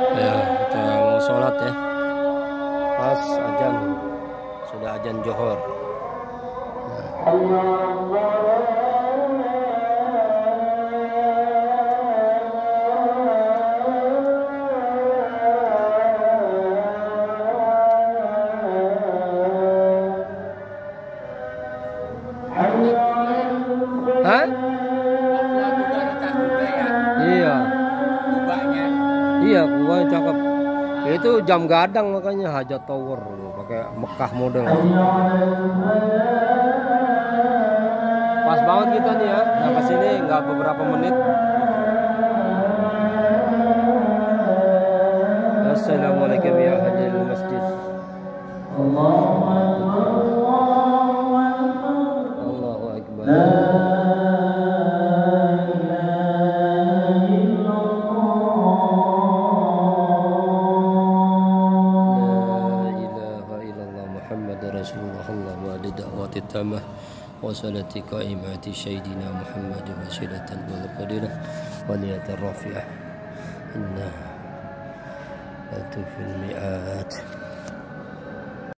Ya, kita mau sholat ya. Pas ajan, sudah ajan johor. Iya, gua cakep. Itu jam gadang makanya Hajat Tower pakai Mekah model. Pas banget kita nih ya, nah ke sini nggak beberapa menit. Assalamualaikum ya hadil masjid. Allahu محمد رسول الله الله لدعوة التامة وصلاة قائمة سيدنا محمد وسيلة والفضيلة ونية الرافعة. إنها في المئات.